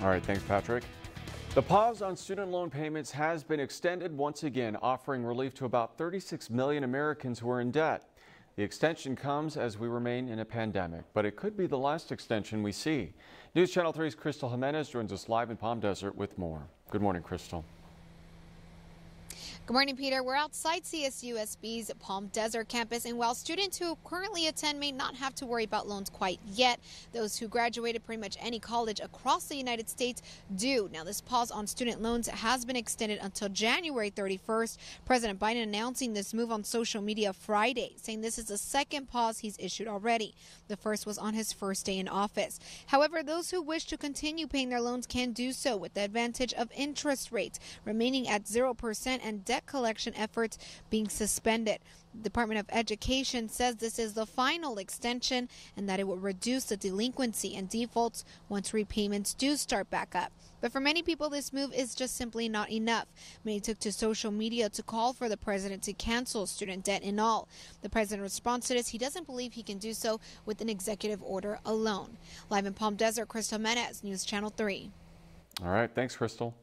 All right, thanks, Patrick. The pause on student loan payments has been extended once again, offering relief to about 36 million Americans who are in debt. The extension comes as we remain in a pandemic, but it could be the last extension we see. News Channel 3's Crystal Jimenez joins us live in Palm Desert with more. Good morning, Crystal. Good morning, Peter. We're outside CSUSB's Palm Desert campus, and while students who currently attend may not have to worry about loans quite yet, those who graduated pretty much any college across the United States do. Now, this pause on student loans has been extended until January 31st. President Biden announcing this move on social media Friday, saying this is the second pause he's issued already. The first was on his first day in office. However, those who wish to continue paying their loans can do so with the advantage of interest rates remaining at 0% and debt debt collection efforts being suspended. The Department of Education says this is the final extension and that it will reduce the delinquency and defaults once repayments do start back up. But for many people, this move is just simply not enough. Many took to social media to call for the president to cancel student debt in all. The president responds to this. He doesn't believe he can do so with an executive order alone. Live in Palm Desert, Crystal Jimenez, News Channel 3. All right. Thanks, Crystal.